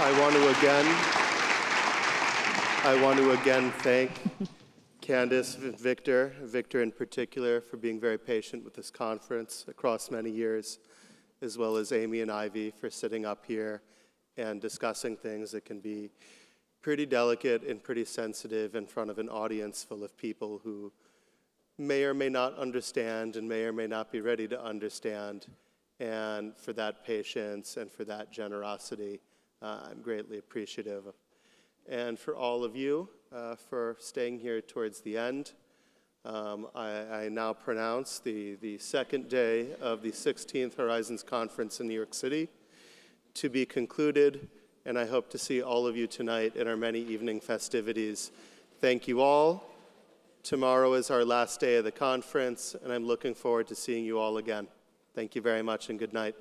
I want to again, I want to again thank Candace, Victor, Victor in particular, for being very patient with this conference across many years, as well as Amy and Ivy for sitting up here and discussing things that can be pretty delicate and pretty sensitive in front of an audience full of people who may or may not understand and may or may not be ready to understand. And for that patience and for that generosity, uh, I'm greatly appreciative. And for all of you uh, for staying here towards the end, um, I, I, now pronounce the, the second day of the 16th Horizons Conference in New York City to be concluded, and I hope to see all of you tonight in our many evening festivities. Thank you all. Tomorrow is our last day of the conference, and I'm looking forward to seeing you all again. Thank you very much, and good night.